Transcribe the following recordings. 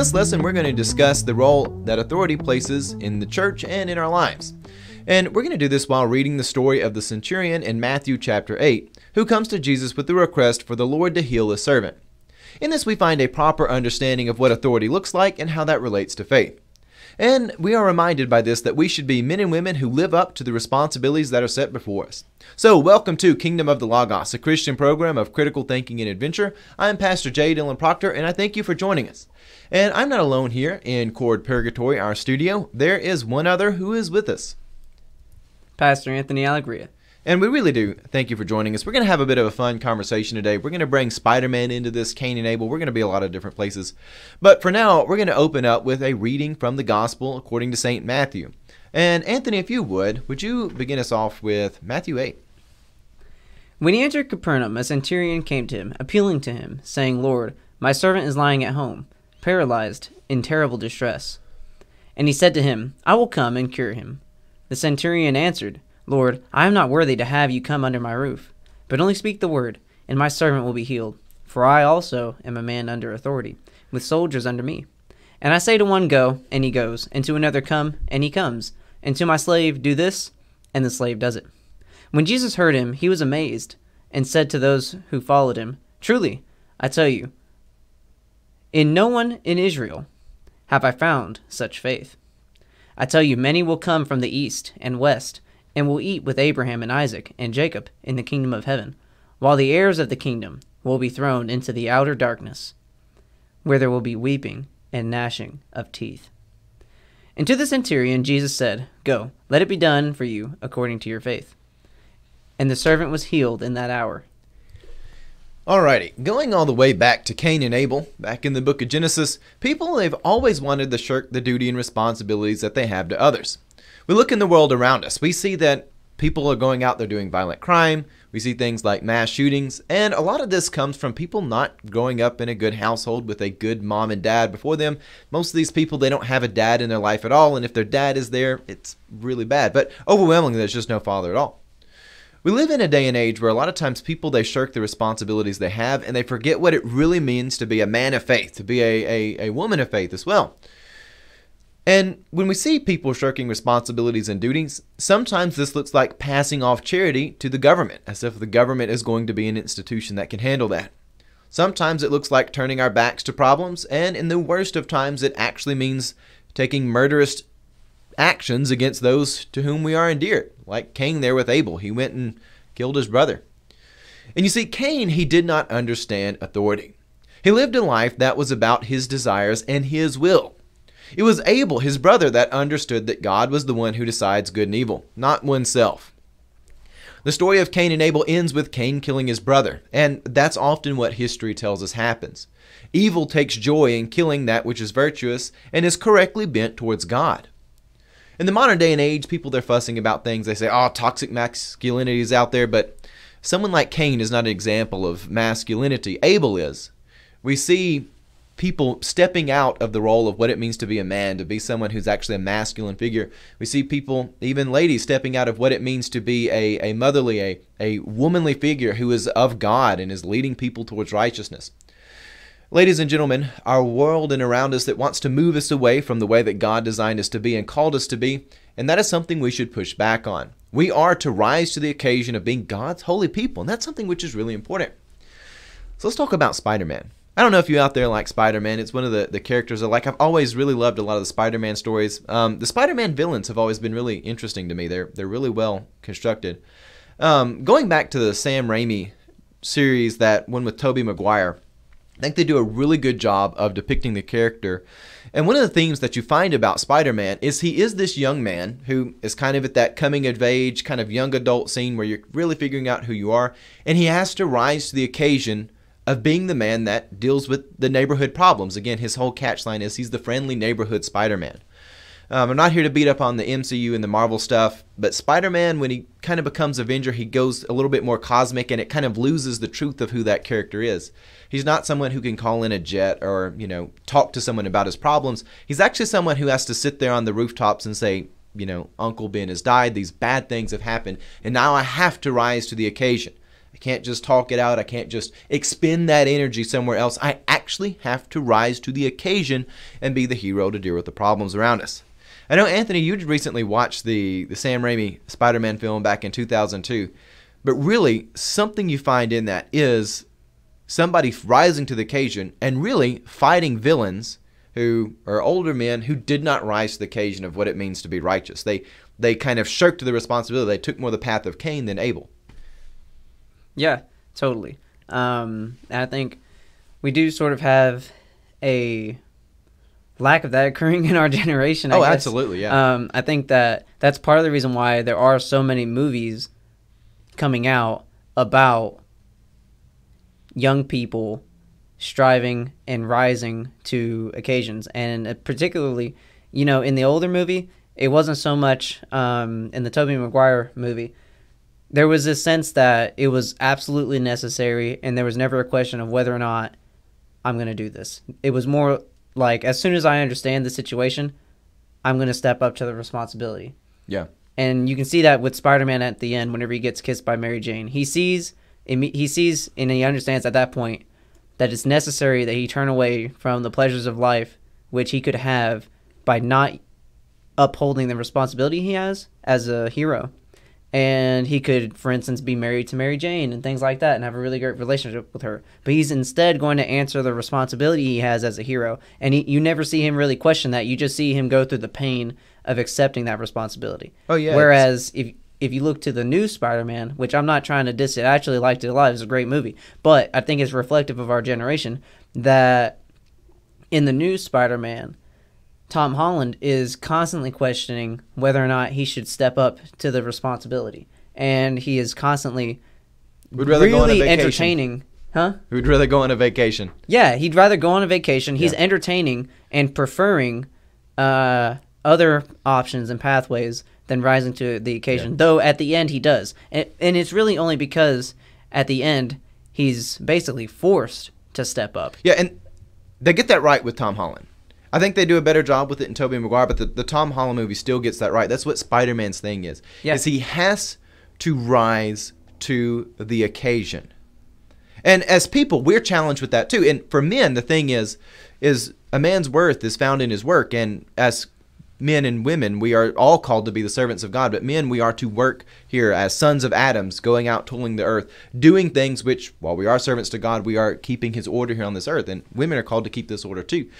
this lesson, we're going to discuss the role that authority places in the church and in our lives. And we're going to do this while reading the story of the centurion in Matthew chapter 8, who comes to Jesus with the request for the Lord to heal his servant. In this, we find a proper understanding of what authority looks like and how that relates to faith. And we are reminded by this that we should be men and women who live up to the responsibilities that are set before us. So, welcome to Kingdom of the Logos, a Christian program of critical thinking and adventure. I am Pastor J. Dylan Proctor, and I thank you for joining us. And I'm not alone here in Cord Purgatory, our studio. There is one other who is with us. Pastor Anthony Allegria. And we really do thank you for joining us. We're going to have a bit of a fun conversation today. We're going to bring Spider Man into this, Cain and Abel. We're going to be a lot of different places. But for now, we're going to open up with a reading from the Gospel according to St. Matthew. And Anthony, if you would, would you begin us off with Matthew 8? When he entered Capernaum, a centurion came to him, appealing to him, saying, Lord, my servant is lying at home, paralyzed, in terrible distress. And he said to him, I will come and cure him. The centurion answered, Lord, I am not worthy to have you come under my roof, but only speak the word, and my servant will be healed. For I also am a man under authority, with soldiers under me. And I say to one, Go, and he goes, and to another, Come, and he comes, and to my slave, Do this, and the slave does it. When Jesus heard him, he was amazed, and said to those who followed him, Truly, I tell you, in no one in Israel have I found such faith. I tell you, many will come from the east and west and will eat with Abraham and Isaac and Jacob in the kingdom of heaven, while the heirs of the kingdom will be thrown into the outer darkness, where there will be weeping and gnashing of teeth. And to the centurion Jesus said, Go, let it be done for you according to your faith. And the servant was healed in that hour. Alrighty, going all the way back to Cain and Abel, back in the book of Genesis, people they've always wanted to shirk the duty and responsibilities that they have to others. We look in the world around us. We see that people are going out there doing violent crime. We see things like mass shootings. And a lot of this comes from people not growing up in a good household with a good mom and dad before them. Most of these people, they don't have a dad in their life at all. And if their dad is there, it's really bad. But overwhelmingly, there's just no father at all. We live in a day and age where a lot of times people they shirk the responsibilities they have and they forget what it really means to be a man of faith, to be a, a, a woman of faith as well. And when we see people shirking responsibilities and duties, sometimes this looks like passing off charity to the government, as if the government is going to be an institution that can handle that. Sometimes it looks like turning our backs to problems, and in the worst of times, it actually means taking murderous actions against those to whom we are endeared, like Cain there with Abel. He went and killed his brother. And you see, Cain, he did not understand authority. He lived a life that was about his desires and his will. It was Abel, his brother, that understood that God was the one who decides good and evil, not oneself. The story of Cain and Abel ends with Cain killing his brother, and that's often what history tells us happens. Evil takes joy in killing that which is virtuous and is correctly bent towards God. In the modern day and age, people they're fussing about things. They say, "Oh, toxic masculinity is out there," but someone like Cain is not an example of masculinity. Abel is. We see people stepping out of the role of what it means to be a man, to be someone who's actually a masculine figure. We see people, even ladies, stepping out of what it means to be a, a motherly, a, a womanly figure who is of God and is leading people towards righteousness. Ladies and gentlemen, our world and around us that wants to move us away from the way that God designed us to be and called us to be, and that is something we should push back on. We are to rise to the occasion of being God's holy people, and that's something which is really important. So let's talk about Spider Man. I don't know if you out there like Spider-Man. It's one of the, the characters I like. I've always really loved a lot of the Spider-Man stories. Um, the Spider-Man villains have always been really interesting to me. They're they're really well constructed. Um, going back to the Sam Raimi series, that one with Tobey Maguire, I think they do a really good job of depicting the character. And one of the themes that you find about Spider-Man is he is this young man who is kind of at that coming of age, kind of young adult scene where you're really figuring out who you are, and he has to rise to the occasion of being the man that deals with the neighborhood problems. Again, his whole catchline is he's the friendly neighborhood Spider Man. Um, I'm not here to beat up on the MCU and the Marvel stuff, but Spider Man, when he kind of becomes Avenger, he goes a little bit more cosmic and it kind of loses the truth of who that character is. He's not someone who can call in a jet or, you know, talk to someone about his problems. He's actually someone who has to sit there on the rooftops and say, you know, Uncle Ben has died, these bad things have happened, and now I have to rise to the occasion. I can't just talk it out. I can't just expend that energy somewhere else. I actually have to rise to the occasion and be the hero to deal with the problems around us. I know, Anthony, you recently watched the, the Sam Raimi Spider Man film back in 2002. But really, something you find in that is somebody rising to the occasion and really fighting villains who are older men who did not rise to the occasion of what it means to be righteous. They they kind of shirked the responsibility. They took more the path of Cain than Abel. Yeah, totally. Um, and I think we do sort of have a lack of that occurring in our generation. I oh, guess. absolutely, yeah. Um, I think that that's part of the reason why there are so many movies coming out about young people striving and rising to occasions, and uh, particularly, you know, in the older movie, it wasn't so much um, in the Tobey Maguire movie. There was this sense that it was absolutely necessary, and there was never a question of whether or not I'm going to do this. It was more like as soon as I understand the situation, I'm going to step up to the responsibility. Yeah. And you can see that with Spider-Man at the end whenever he gets kissed by Mary Jane. He sees he sees and he understands at that point that it's necessary that he turn away from the pleasures of life which he could have by not upholding the responsibility he has as a hero and he could, for instance, be married to Mary Jane and things like that and have a really great relationship with her. But he's instead going to answer the responsibility he has as a hero, and he, you never see him really question that. You just see him go through the pain of accepting that responsibility. Oh yeah. Whereas if if you look to the new Spider-Man, which I'm not trying to diss it, I actually liked it a lot. It's a great movie, but I think it's reflective of our generation that in the new Spider-Man, Tom Holland is constantly questioning whether or not he should step up to the responsibility, and he is constantly Would rather go on a really vacation. entertaining. Huh? Who'd rather go on a vacation? Yeah, he'd rather go on a vacation. He's Yeah. entertaining and preferring uh, other options and pathways than rising to the occasion. Yeah. Though at the end he does, and, and it's really only because at the end he's basically forced to step up. Yeah, and they get that right with Tom Holland. I think they do a better job with it in Tobey Maguire, but the, the Tom Holland movie still gets that right. That's what Spider Man's thing is. Is he has to rise to the occasion. And as people, we're challenged with that too. And for men, the thing is, is a man's worth is found in his work. And as men and women, we are all called to be the servants of God. But men, we are to work here as sons of Adams, going out tooling the earth, doing things which, while we are servants to God, we are keeping His order here on this earth. And women are called to keep this order too.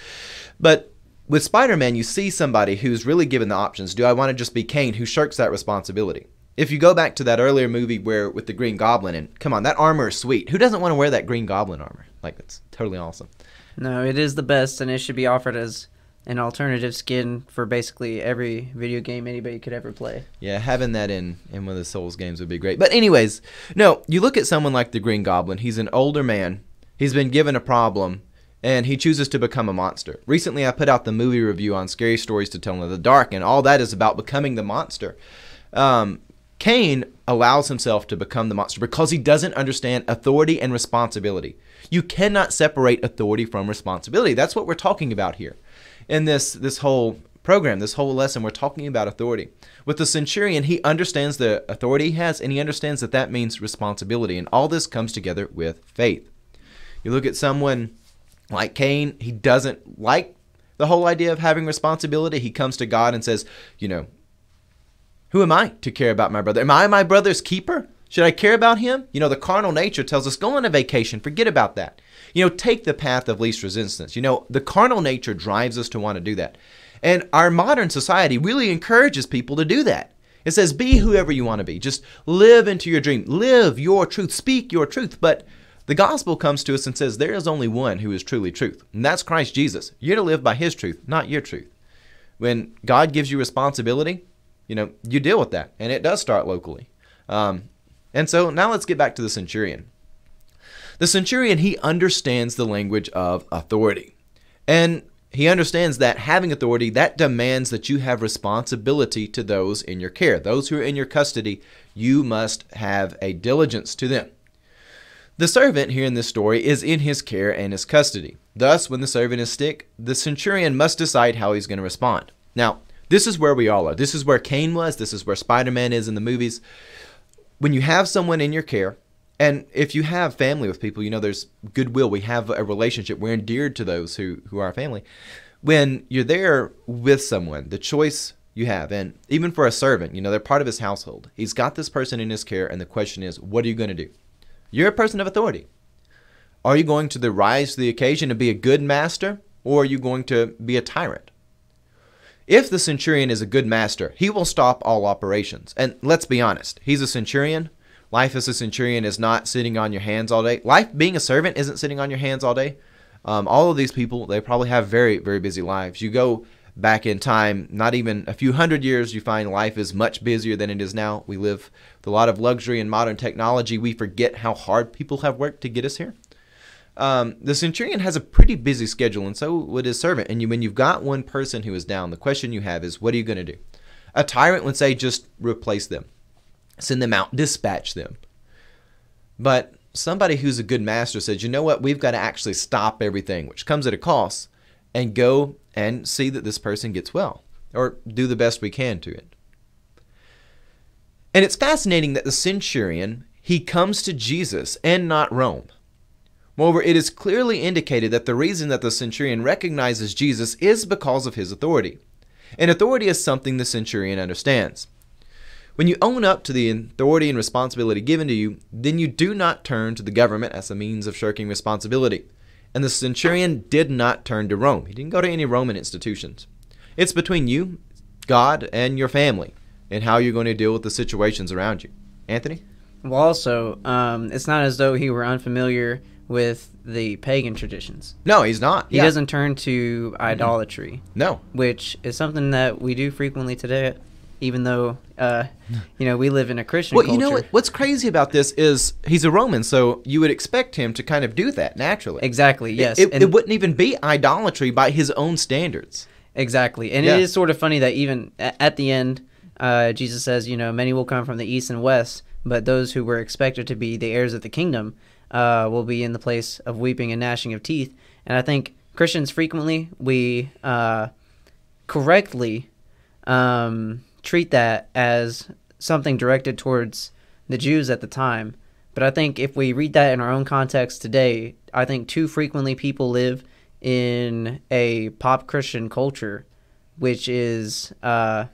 But with Spider-Man, you see somebody who's really given the options. Do I want to just be Cain, who shirks that responsibility? If you go back to that earlier movie where with the Green Goblin, and come on, that armor is sweet. Who doesn't want to wear that Green Goblin armor? Like that's totally awesome. No, it is the best, and it should be offered as an alternative skin for basically every video game anybody could ever play. Yeah, having that in in one of the Souls games would be great. But anyways, no, you look at someone like the Green Goblin. He's an older man. He's been given a problem, and he chooses to become a monster. Recently, I put out the movie review on Scary Stories to Tell in the Dark, and all that is about becoming the monster. Um, Cain allows himself to become the monster because he doesn't understand authority and responsibility. You cannot separate authority from responsibility. That's what we're talking about here. In this this whole program, this whole lesson, we're talking about authority. With the centurion, he understands the authority he has and he understands that that means responsibility. And all this comes together with faith. You look at someone like Cain, he doesn't like the whole idea of having responsibility. He comes to God and says, You know, who am I to care about my brother? Am I my brother's keeper? Should I care about him? You know, the carnal nature tells us go on a vacation, forget about that. You know, take the path of least resistance. You know, the carnal nature drives us to want to do that. And our modern society really encourages people to do that. It says, be whoever you want to be. Just live into your dream. Live your truth. Speak your truth. But the gospel comes to us and says, there is only one who is truly truth, and that's Christ Jesus. You're to live by his truth, not your truth. When God gives you responsibility, you know, you deal with that. And it does start locally. Um, and so now let's get back to the centurion. The centurion, he understands the language of authority. And he understands that having authority, that demands that you have responsibility to those in your care. Those who are in your custody, you must have a diligence to them. The servant here in this story is in his care and his custody. Thus, when the servant is sick, the centurion must decide how he's going to respond. Now, this is where we all are. This is where Cain was. This is where Spider Man is in the movies. When you have someone in your care And if you have family with people, you know there's goodwill. We have a relationship. We're endeared to those who, who are our family. When you're there with someone, the choice you have, and even for a servant, you know, they're part of his household. He's got this person in his care, and the question is, what are you going to do? You're a person of authority. Are you going to rise to the occasion and be a good master, or are you going to be a tyrant? If the centurion is a good master, he will stop all operations. And let's be honest, he's a centurion. Life as a centurion is not sitting on your hands all day. Life being a servant isn't sitting on your hands all day. Um, all of these people, they probably have very, very busy lives. You go back in time, not even a few hundred years, you find life is much busier than it is now. We live with a lot of luxury and modern technology. We forget how hard people have worked to get us here. Um, the centurion has a pretty busy schedule, and so would his servant. And you, when you've got one person who is down, the question you have is, what are you going to do? A tyrant would say, just replace them send them out, dispatch them. But somebody who's a good master says, you know what, we've got to actually stop everything, which comes at a cost, and go and see that this person gets well, or do the best we can to it. And it's fascinating that the centurion, he comes to Jesus and not Rome. Moreover, it is clearly indicated that the reason that the centurion recognizes Jesus is because of his authority. And authority is something the centurion understands. When you own up to the authority and responsibility given to you, then you do not turn to the government as a means of shirking responsibility. And the centurion did not turn to Rome. He didn't go to any Roman institutions. It's between you, God, and your family, and how you're going to deal with the situations around you. Anthony? Well, also, um, it's not as though he were unfamiliar with the pagan traditions. No, he's not. He yeah. doesn't turn to idolatry. No. Which is something that we do frequently today even though uh, you know we live in a Christian. Well, culture. you know what, what's crazy about this is he's a Roman, so you would expect him to kind of do that naturally. Exactly. Yes. It, it, it wouldn't even be idolatry by his own standards. Exactly, and yeah. it is sort of funny that even at the end, uh, Jesus says, you know, many will come from the east and west, but those who were expected to be the heirs of the kingdom uh, will be in the place of weeping and gnashing of teeth. And I think Christians frequently we uh, correctly. Um, treat that as something directed towards the Jews at the time. But I think if we read that in our own context today, I think too frequently people live in a pop Christian culture, which is uh,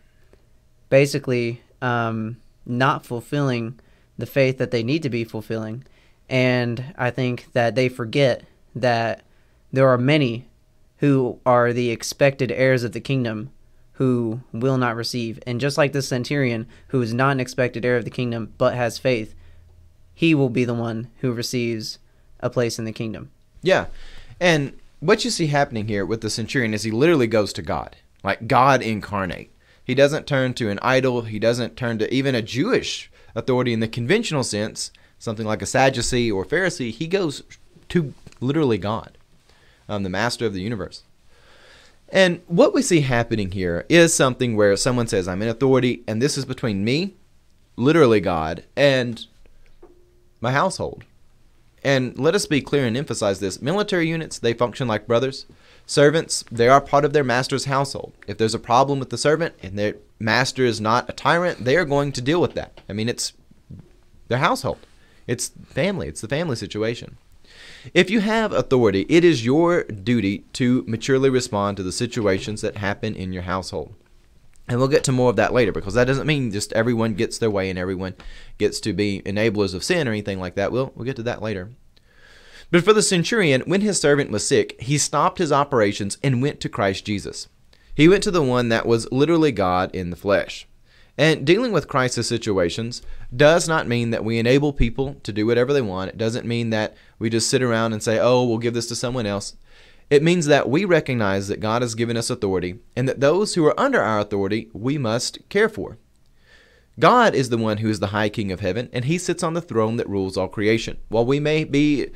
basically um, not fulfilling the faith that they need to be fulfilling. And I think that they forget that there are many who are the expected heirs of the kingdom who will not receive. And just like the centurion, who is not an expected heir of the kingdom but has faith, he will be the one who receives a place in the kingdom. Yeah. And what you see happening here with the centurion is he literally goes to God, like God incarnate. He doesn't turn to an idol, he doesn't turn to even a Jewish authority in the conventional sense, something like a Sadducee or Pharisee. He goes to literally God, um, the master of the universe. And what we see happening here is something where someone says, I'm in authority, and this is between me, literally God, and my household. And let us be clear and emphasize this military units, they function like brothers. Servants, they are part of their master's household. If there's a problem with the servant and their master is not a tyrant, they are going to deal with that. I mean, it's their household, it's family, it's the family situation. If you have authority, it is your duty to maturely respond to the situations that happen in your household. And we'll get to more of that later because that doesn't mean just everyone gets their way and everyone gets to be enablers of sin or anything like that. We'll, we'll get to that later. But for the centurion, when his servant was sick, he stopped his operations and went to Christ Jesus. He went to the one that was literally God in the flesh. And dealing with crisis situations does not mean that we enable people to do whatever they want. It doesn't mean that we just sit around and say, oh, we'll give this to someone else. It means that we recognize that God has given us authority and that those who are under our authority we must care for. God is the one who is the high king of heaven, and he sits on the throne that rules all creation. While we may be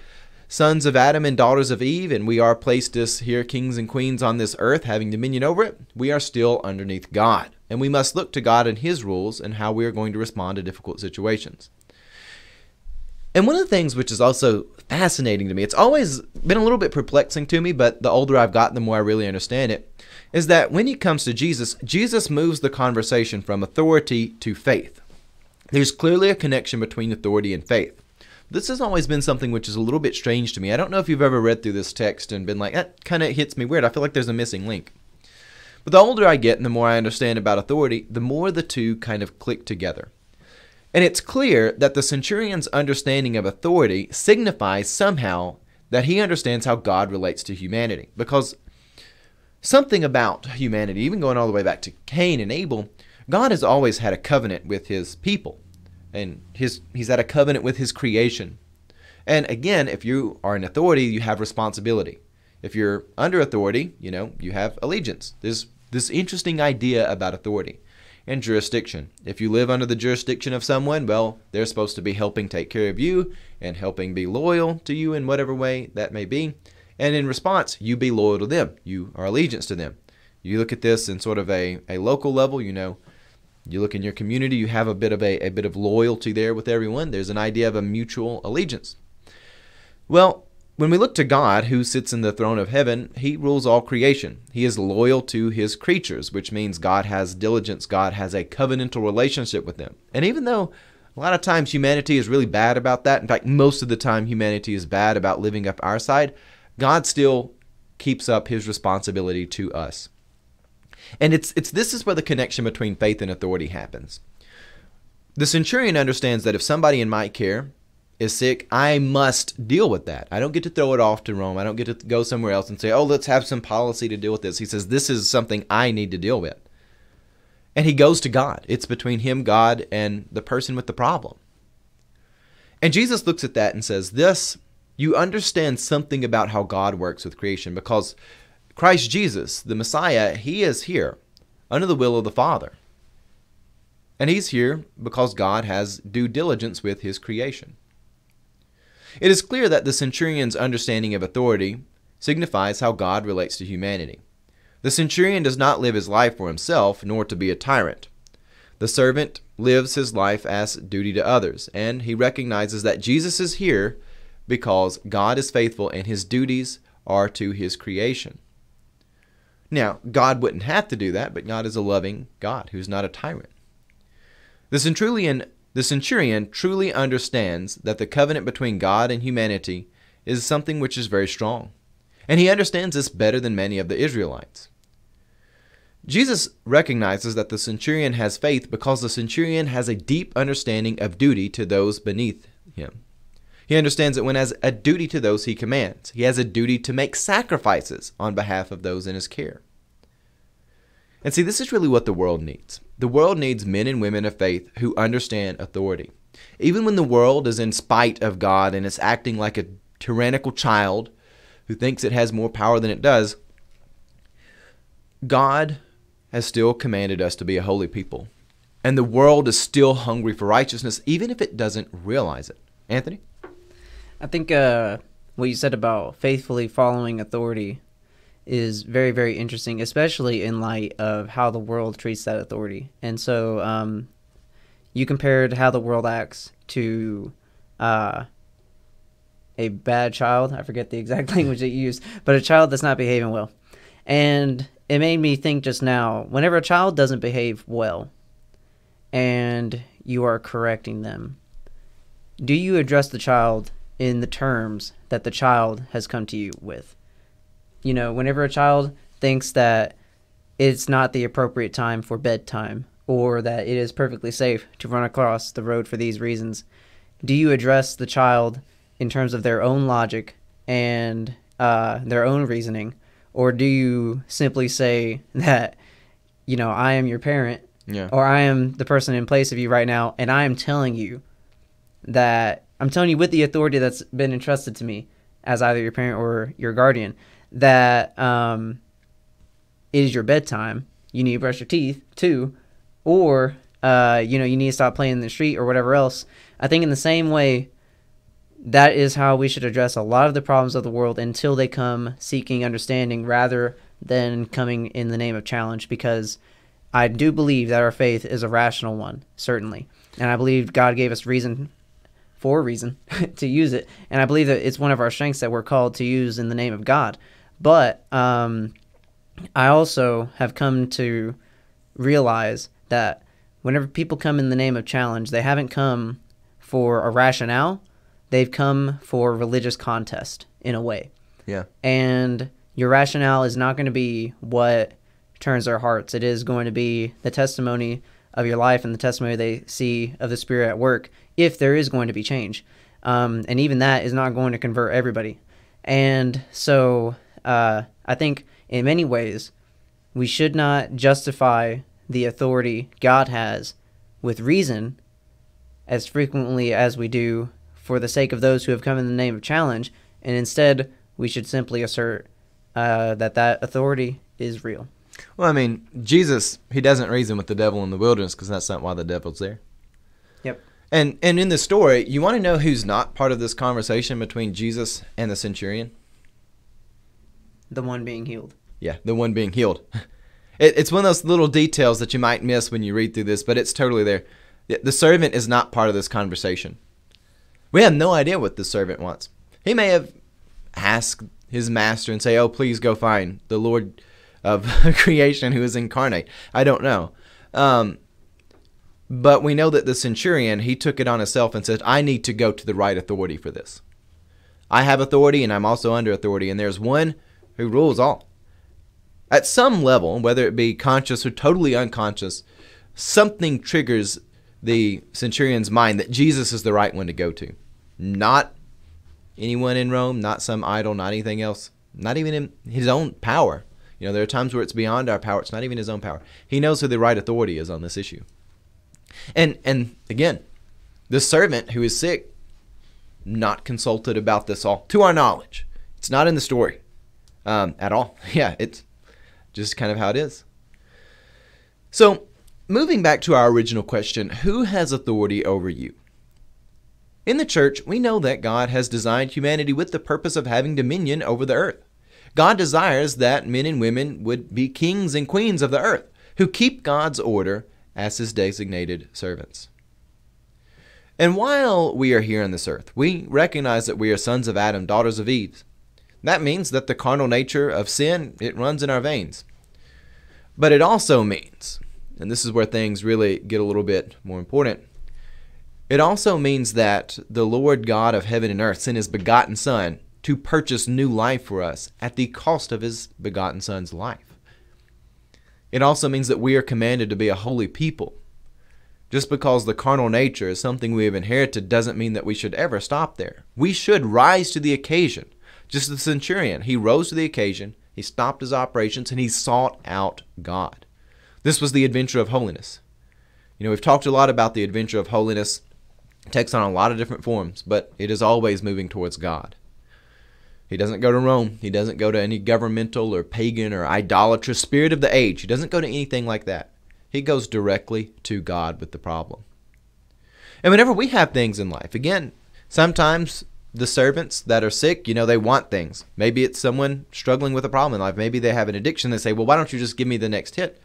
sons of Adam and daughters of Eve, and we are placed as here kings and queens on this earth, having dominion over it, we are still underneath God and we must look to God and His rules and how we are going to respond to difficult situations. And one of the things which is also fascinating to me, it's always been a little bit perplexing to me, but the older I've gotten, the more I really understand it, is that when it comes to Jesus, Jesus moves the conversation from authority to faith. There's clearly a connection between authority and faith. this has always been something which is a little bit strange to me. I don't know if you've ever read through this text and been like, that kind of hits me weird. I feel like there's a missing link. But the older I get and the more I understand about authority, the more the two kind of click together. And it's clear that the centurion's understanding of authority signifies somehow that he understands how God relates to humanity. Because something about humanity, even going all the way back to Cain and Abel, God has always had a covenant with his people. And his he's had a covenant with his creation. And again, if you are an authority, you have responsibility. If you're under authority, you know, you have allegiance. There's this interesting idea about authority and jurisdiction. If you live under the jurisdiction of someone, well, they're supposed to be helping take care of you and helping be loyal to you in whatever way that may be. And in response, you be loyal to them. You are allegiance to them. You look at this in sort of a, a local level, you know, you look in your community, you have a bit of a, a bit of loyalty there with everyone. There's an idea of a mutual allegiance. Well, when we look to God, who sits in the throne of heaven, he rules all creation. He is loyal to his creatures, which means God has diligence, God has a covenantal relationship with them. And even though a lot of times humanity is really bad about that, in fact, most of the time humanity is bad about living up our side, God still keeps up his responsibility to us. And it's it's this is where the connection between faith and authority happens. The centurion understands that if somebody in my care is sick, I must deal with that. I don't get to throw it off to Rome. I don't get to go somewhere else and say, oh, let's have some policy to deal with this. He says, this is something I need to deal with. And he goes to God. It's between him, God, and the person with the problem. And Jesus looks at that and says, This, you understand something about how God works with creation because Christ Jesus, the Messiah, he is here under the will of the Father. And he's here because God has due diligence with his creation. It is clear that the centurion's understanding of authority signifies how God relates to humanity. The centurion does not live his life for himself, nor to be a tyrant. The servant lives his life as duty to others, and he recognizes that Jesus is here because God is faithful and his duties are to his creation. Now, God wouldn't have to do that, but God is a loving God who's not a tyrant. The centurion the centurion truly understands that the covenant between God and humanity is something which is very strong, and he understands this better than many of the Israelites. Jesus recognizes that the centurion has faith because the centurion has a deep understanding of duty to those beneath him. He understands that when has a duty to those he commands. He has a duty to make sacrifices on behalf of those in his care. And see, this is really what the world needs. The world needs men and women of faith who understand authority. Even when the world is in spite of God and is acting like a tyrannical child who thinks it has more power than it does, God has still commanded us to be a holy people. And the world is still hungry for righteousness, even if it doesn't realize it. Anthony? I think uh, what you said about faithfully following authority is very very interesting, especially in light of how the world treats that authority. And so um, you compared how the world acts to uh, a bad child. I forget the exact language that you used, but a child that's not behaving well. And it made me think just now whenever a child doesn't behave well and you are correcting them, do you address the child in the terms that the child has come to you with? You know, whenever a child thinks that it's not the appropriate time for bedtime or that it is perfectly safe to run across the road for these reasons, do you address the child in terms of their own logic and uh, their own reasoning? Or do you simply say that, you know, I am your parent Yeah. or I am the person in place of you right now and I am telling you that I'm telling you with the authority that's been entrusted to me as either your parent or your guardian that um, it is your bedtime. You need to brush your teeth too, or uh, you know you need to stop playing in the street or whatever else. I think in the same way, that is how we should address a lot of the problems of the world until they come seeking understanding rather than coming in the name of challenge. Because I do believe that our faith is a rational one, certainly, and I believe God gave us reason for a reason to use it, and I believe that it's one of our strengths that we're called to use in the name of God. But um, I also have come to realize that whenever people come in the name of challenge, they haven't come for a rationale, they've come for religious contest in a way. Yeah. And your rationale is not going to be what turns their hearts. It is going to be the testimony of your life and the testimony they see of the Spirit at work if there is going to be change. Um, and even that is not going to convert everybody. And so uh, I think in many ways, we should not justify the authority God has with reason as frequently as we do for the sake of those who have come in the name of challenge, and instead we should simply assert uh, that that authority is real. Well, I mean, Jesus, he doesn't reason with the devil in the wilderness because that's not why the devil's there. Yep. And and in the story, you want to know who's not part of this conversation between Jesus and the centurion? The one being healed. Yeah, the one being healed. It, it's one of those little details that you might miss when you read through this, but it's totally there. The servant is not part of this conversation. We have no idea what the servant wants. He may have asked his master and say, "Oh, please go find the Lord of creation who is incarnate." I don't know. Um, but we know that the centurion, he took it on himself and said, I need to go to the right authority for this. I have authority and I'm also under authority, and there's one who rules all at some level, whether it be conscious or totally unconscious, something triggers the centurion's mind that Jesus is the right one to go to. Not anyone in Rome, not some idol, not anything else, not even in his own power. You know, there are times where it's beyond our power, it's not even his own power. He knows who the right authority is on this issue. And and again, the servant who is sick, not consulted about this all, to our knowledge. It's not in the story um, at all. Yeah, it's just kind of how it is. So, moving back to our original question who has authority over you? In the church, we know that God has designed humanity with the purpose of having dominion over the earth. God desires that men and women would be kings and queens of the earth, who keep God's order as his designated servants. And while we are here on this earth, we recognize that we are sons of Adam, daughters of Eve. That means that the carnal nature of sin, it runs in our veins. But it also means, and this is where things really get a little bit more important, it also means that the Lord God of heaven and earth sent his begotten Son to purchase new life for us at the cost of his begotten Son's life. It also means that we are commanded to be a holy people. Just because the carnal nature is something we have inherited doesn't mean that we should ever stop there. We should rise to the occasion just the centurion, he rose to the occasion, he stopped his operations, and he sought out God. This was the adventure of holiness. You know, we've talked a lot about the adventure of holiness. It takes on a lot of different forms, but it is always moving towards God. He doesn't go to Rome. He doesn't go to any governmental or pagan or idolatrous spirit of the age. He doesn't go to anything like that. He goes directly to God with the problem. And whenever we have things in life, again, sometimes the servants that are sick, you know, they want things. Maybe it's someone struggling with a problem in life. Maybe they have an addiction. They say, well, why don't you just give me the next hit?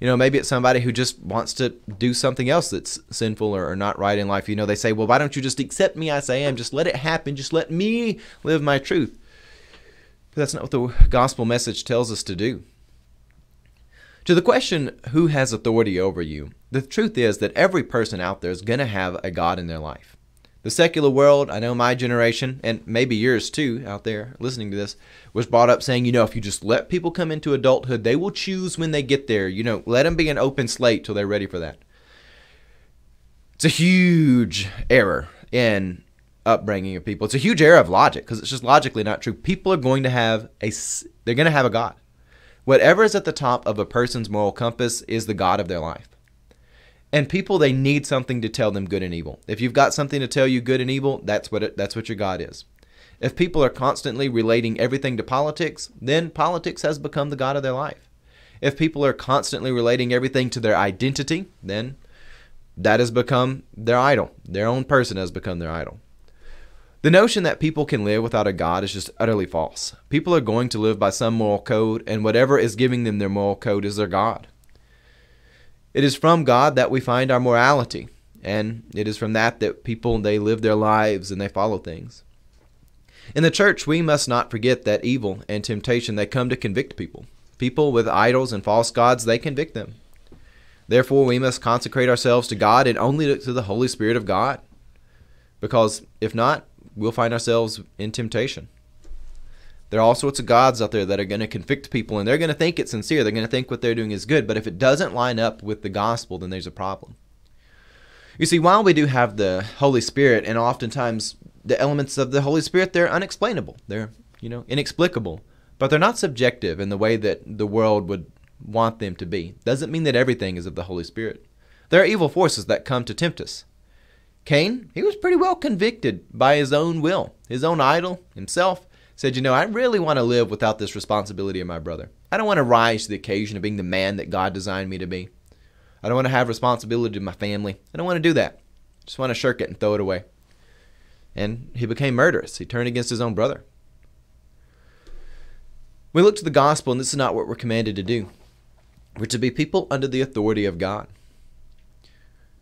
You know, maybe it's somebody who just wants to do something else that's sinful or, or not right in life. You know, they say, well, why don't you just accept me as I am? Just let it happen. Just let me live my truth. But that's not what the gospel message tells us to do. To the question, who has authority over you? The truth is that every person out there is going to have a God in their life. The secular world, I know my generation, and maybe yours too, out there listening to this, was brought up saying, you know, if you just let people come into adulthood, they will choose when they get there. You know, let them be an open slate till they're ready for that. It's a huge error in upbringing of people. It's a huge error of logic because it's just logically not true. People are going to have a, they're going to have a God. Whatever is at the top of a person's moral compass is the God of their life. And people they need something to tell them good and evil. If you've got something to tell you good and evil, that's what it, that's what your God is. If people are constantly relating everything to politics, then politics has become the god of their life. If people are constantly relating everything to their identity, then that has become their idol. Their own person has become their idol. The notion that people can live without a God is just utterly false. People are going to live by some moral code, and whatever is giving them their moral code is their God. It is from God that we find our morality, and it is from that that people they live their lives and they follow things. In the church, we must not forget that evil and temptation they come to convict people. People with idols and false gods, they convict them. Therefore, we must consecrate ourselves to God and only to the Holy Spirit of God. Because if not, we'll find ourselves in temptation. There are all sorts of gods out there that are going to convict people, and they're going to think it's sincere. They're going to think what they're doing is good. But if it doesn't line up with the gospel, then there's a problem. You see, while we do have the Holy Spirit, and oftentimes the elements of the Holy Spirit, they're unexplainable. They're, you know, inexplicable. But they're not subjective in the way that the world would want them to be. Doesn't mean that everything is of the Holy Spirit. There are evil forces that come to tempt us. Cain, he was pretty well convicted by his own will. His own idol, himself, said, You know, I really want to live without this responsibility of my brother. I don't want to rise to the occasion of being the man that God designed me to be. I don't want to have responsibility to my family. I don't want to do that. I just want to shirk it and throw it away. And he became murderous. He turned against his own brother. We look to the gospel, and this is not what we're commanded to do. We're to be people under the authority of God.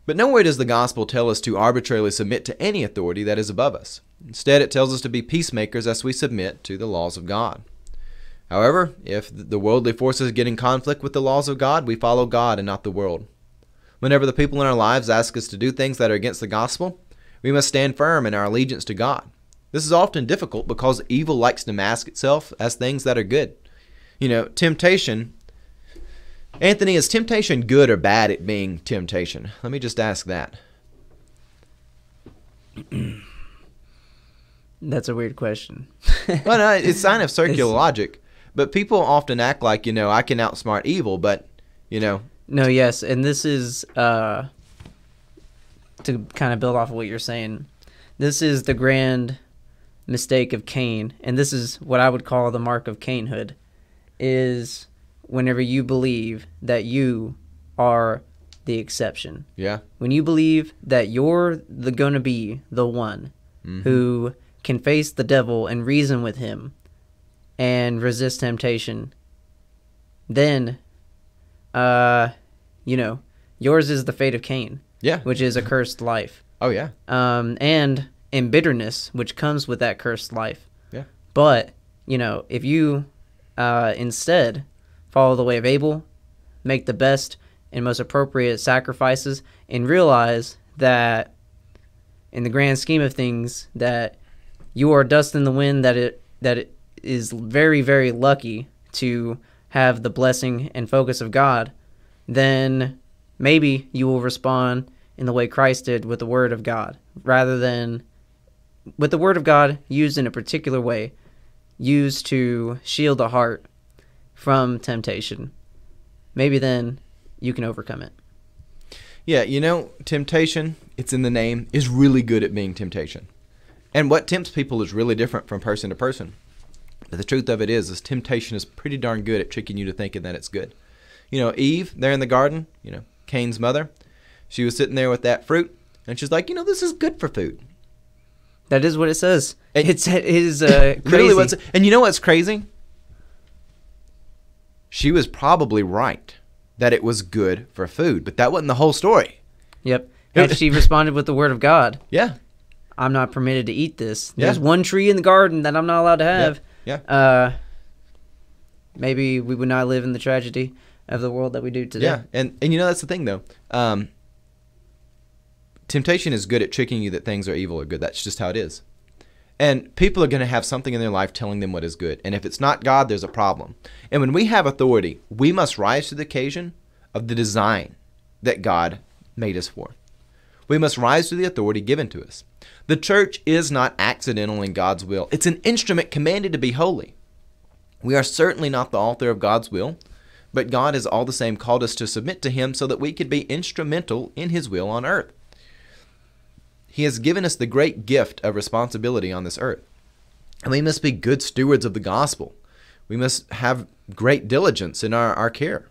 But nowhere does the gospel tell us to arbitrarily submit to any authority that is above us. Instead, it tells us to be peacemakers as we submit to the laws of God. However, if the worldly forces get in conflict with the laws of God, we follow God and not the world. Whenever the people in our lives ask us to do things that are against the gospel, we must stand firm in our allegiance to God. This is often difficult because evil likes to mask itself as things that are good. You know, temptation Anthony, is temptation good or bad at being temptation? Let me just ask that. That's a weird question. well, no, it's sign of circular logic. But people often act like, you know, I can outsmart evil, but, you know. No, yes. And this is uh, to kind of build off of what you're saying. This is the grand mistake of Cain. And this is what I would call the mark of Cainhood is whenever you believe that you are the exception. Yeah. When you believe that you're the going to be the one mm-hmm. who can face the devil and reason with him and resist temptation, then uh you know, yours is the fate of Cain. Yeah. Which is a cursed life. Oh yeah. Um and in bitterness which comes with that cursed life. Yeah. But, you know, if you uh instead follow the way of Abel, make the best and most appropriate sacrifices, and realize that in the grand scheme of things that you are dust in the wind that it that it is very very lucky to have the blessing and focus of God, then maybe you will respond in the way Christ did with the word of God rather than with the word of God used in a particular way, used to shield the heart from temptation, maybe then you can overcome it. Yeah, you know, temptation, it's in the name, is really good at being temptation. And what tempts people is really different from person to person. But the truth of it is, is temptation is pretty darn good at tricking you to thinking that it's good. You know, Eve, there in the garden, you know, Cain's mother, she was sitting there with that fruit, and she's like, you know, this is good for food. That is what it says. And it's it is uh, crazy. what's, and you know what's crazy? she was probably right that it was good for food, but that wasn't the whole story. Yep. And she responded with the word of God. Yeah. I'm not permitted to eat this. There's one tree in the garden that I'm not allowed to have. Yeah. yeah. Uh, maybe we would not live in the tragedy of the world that we do today. Yeah, and and you know that's the thing though. Um, temptation is good at tricking you that things are evil or good. That's just how it is. And people are going to have something in their life telling them what is good. And if it's not God, there's a problem. And when we have authority, we must rise to the occasion of the design that God made us for. We must rise to the authority given to us. The church is not accidental in God's will, it's an instrument commanded to be holy. We are certainly not the author of God's will, but God has all the same called us to submit to Him so that we could be instrumental in His will on earth. He has given us the great gift of responsibility on this earth. And we must be good stewards of the gospel. We must have great diligence in our, our care.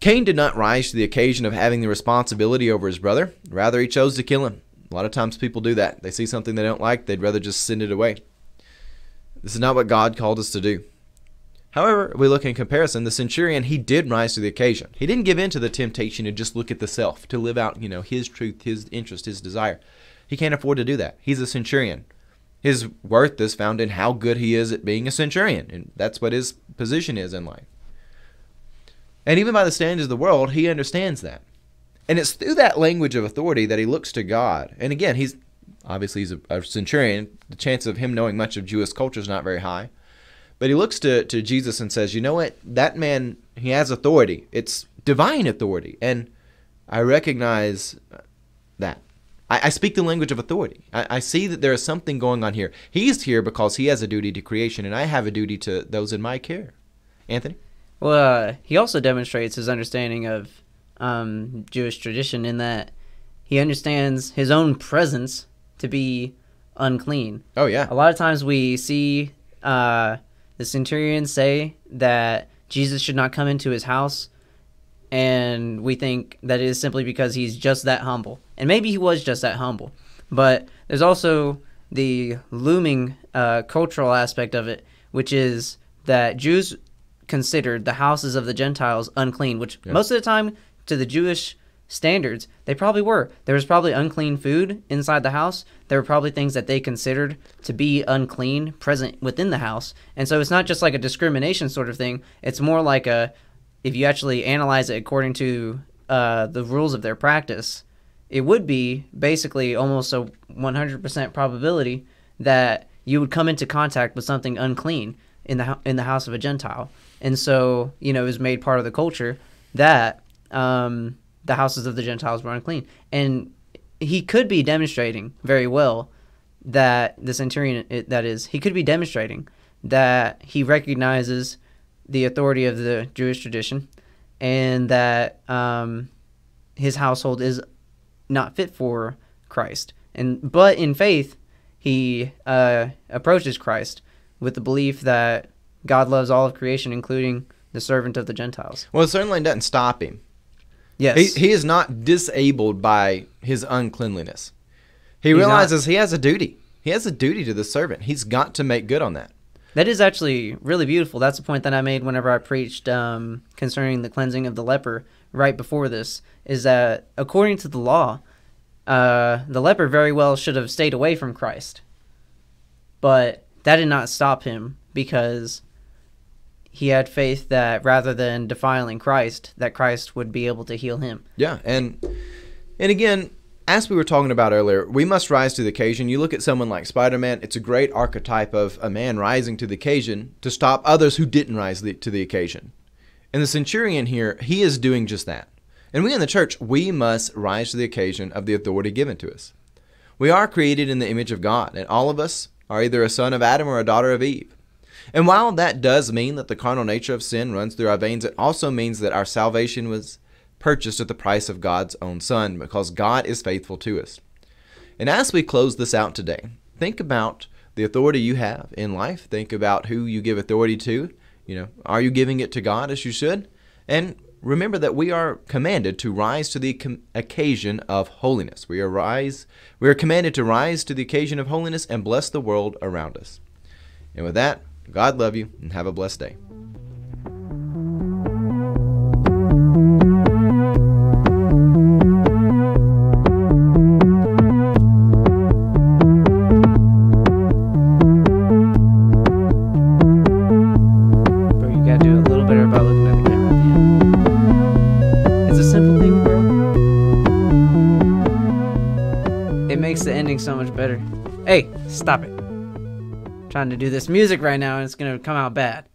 Cain did not rise to the occasion of having the responsibility over his brother. Rather, he chose to kill him. A lot of times people do that. They see something they don't like, they'd rather just send it away. This is not what God called us to do. However, we look in comparison, the centurion, he did rise to the occasion. He didn't give in to the temptation to just look at the self, to live out, you know, his truth, his interest, his desire. He can't afford to do that. He's a centurion. His worth is found in how good he is at being a centurion, and that's what his position is in life. And even by the standards of the world, he understands that. And it's through that language of authority that he looks to God. And again, he's obviously he's a, a centurion. The chance of him knowing much of Jewish culture is not very high. But he looks to, to Jesus and says, You know what? That man, he has authority. It's divine authority. And I recognize that. I, speak the language of authority. I, I see that there is something going on here. He's here because he has a duty to creation, and I have a duty to those in my care. Anthony? Well, uh, he also demonstrates his understanding of um, Jewish tradition in that he understands his own presence to be unclean. Oh, yeah. A lot of times we see uh, the centurion say that Jesus should not come into his house, and we think that it is simply because he's just that humble. And maybe he was just that humble. But there's also the looming uh, cultural aspect of it, which is that Jews considered the houses of the Gentiles unclean, which most of the time, to the Jewish standards, they probably were. There was probably unclean food inside the house. There were probably things that they considered to be unclean present within the house. And so it's not just like a discrimination sort of thing. It's more like a, if you actually analyze it according to uh, the rules of their practice, it would be basically almost a 100% probability that you would come into contact with something unclean in the in the house of a Gentile. And so, you know, it was made part of the culture that um, the houses of the Gentiles were unclean. And he could be demonstrating very well that the centurion, that is, he could be demonstrating that he recognizes the authority of the Jewish tradition and that um, his household is not fit for Christ. And but in faith, he uh, approaches Christ with the belief that God loves all of creation, including the servant of the Gentiles. Well, it certainly doesn't stop him. Yes, He, he is not disabled by his uncleanliness. He He's not. realizes he has a duty. He has a duty to the servant. He's got to make good on that. that is actually really beautiful. That's a point that I made whenever I preached um, concerning the cleansing of the leper right before this. Is that according to the law, uh, the leper very well should have stayed away from Christ, but that did not stop him because he had faith that rather than defiling Christ, that Christ would be able to heal him. Yeah, and and again, as we were talking about earlier, we must rise to the occasion. You look at someone like Spider-Man; it's a great archetype of a man rising to the occasion to stop others who didn't rise the, to the occasion. And the centurion here, he is doing just that. And we in the church, we must rise to the occasion of the authority given to us. We are created in the image of God, and all of us are either a son of Adam or a daughter of Eve. And while that does mean that the carnal nature of sin runs through our veins, it also means that our salvation was purchased at the price of God's own Son, because God is faithful to us. And as we close this out today, think about the authority you have in life. Think about who you give authority to. You know, are you giving it to God as you should? And remember that we are commanded to rise to the occasion of holiness. We are rise. We are commanded to rise to the occasion of holiness and bless the world around us. And with that, God love you and have a blessed day. Bro, you gotta do a little better about looking at the camera at the end. It's a simple thing, bro. It makes the ending so much better. Hey, stop it. Trying to do this music right now and it's gonna come out bad.